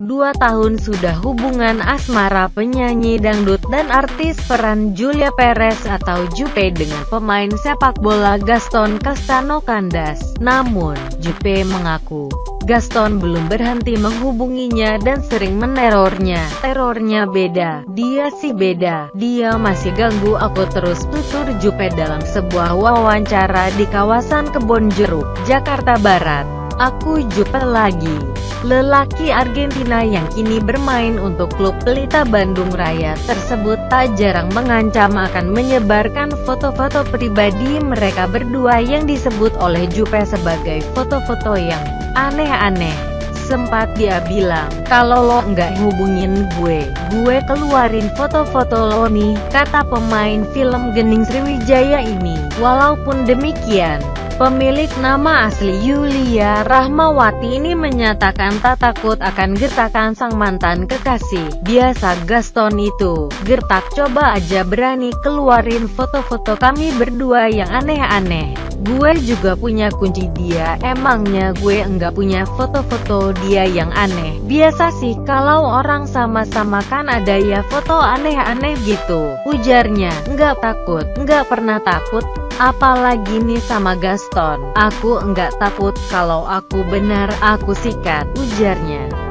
Dua tahun sudah hubungan asmara penyanyi dangdut dan artis peran Julia Perez atau Jupe dengan pemain sepak bola Gaston Castano Candas. Namun, Jupe mengaku, Gaston belum berhenti menghubunginya dan sering menerornya. Terornya beda, dia sih beda. Dia masih ganggu aku terus tutur Jupe dalam sebuah wawancara di kawasan Kebon Jeruk, Jakarta Barat. Aku Jupe lagi. Lelaki Argentina yang kini bermain untuk klub Pelita Bandung Raya tersebut tak jarang mengancam akan menyebarkan foto-foto pribadi mereka berdua yang disebut oleh Jupe sebagai foto-foto yang aneh-aneh. Sempat dia bilang, kalau lo nggak hubungin gue, gue keluarin foto-foto lo nih, kata pemain film Gening Sriwijaya ini. Walaupun demikian, Pemilik nama asli Yulia Rahmawati ini menyatakan tak takut akan gertakan sang mantan kekasih. Biasa Gaston itu, gertak coba aja berani keluarin foto-foto kami berdua yang aneh-aneh. Gue juga punya kunci dia, emangnya gue enggak punya foto-foto dia yang aneh. Biasa sih kalau orang sama-sama kan ada ya foto aneh-aneh gitu. Ujarnya, enggak takut, enggak pernah takut, Apalagi nih sama Gaston, aku enggak takut kalau aku benar aku sikat, ujarnya.